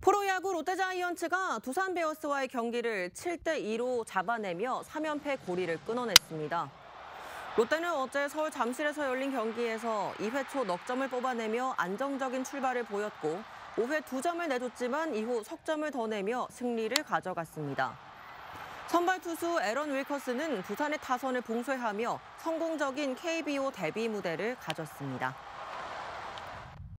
프로야구 롯데자이언츠가 두산 베어스와의 경기를 7대 2로 잡아내며 3연패 고리를 끊어냈습니다. 롯데는 어제 서울 잠실에서 열린 경기에서 2회 초 넉 점을 뽑아내며 안정적인 출발을 보였고 5회 2점을 내줬지만 이후 석점을 더 내며 승리를 가져갔습니다. 선발 투수 에런 윌커스는 두산의 타선을 봉쇄하며 성공적인 KBO 데뷔 무대를 가졌습니다.